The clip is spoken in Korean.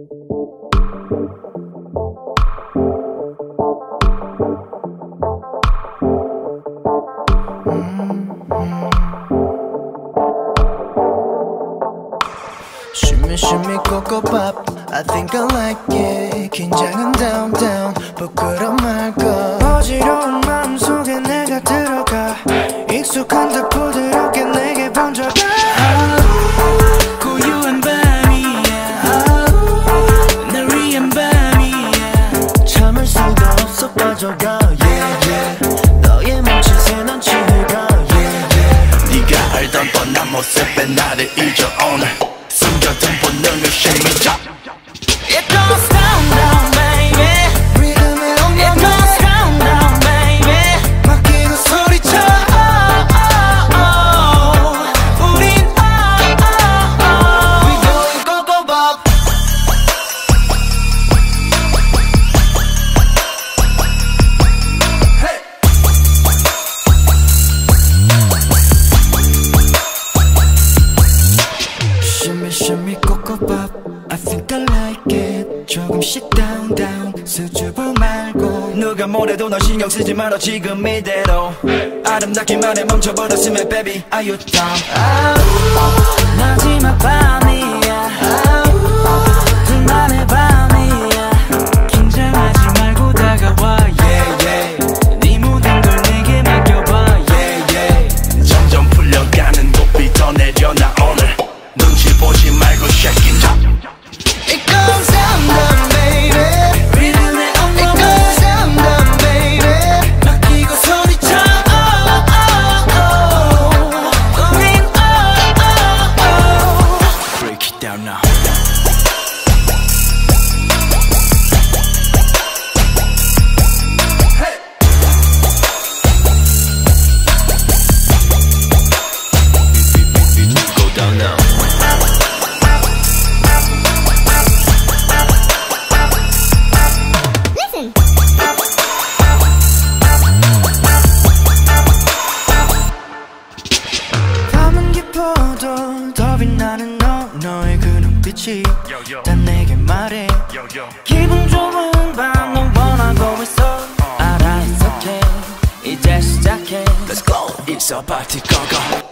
Shimmy, shimmy, cocoa pop. I think I like it. 긴장은 down, down. 부끄럼 pop I think I like it 조금씩 down down 수줍어 말고 누가 뭐래도 너 신경 쓰지 말아 지금 이대로 아름답기만 해 멈춰버렸으면 baby Are you down? 너의 그 눈빛이 다 내게 말해. 기분 좋은 밤 넌 원하고 있어. 알아 it's okay 이제 시작해. Let's go. It's a party go go.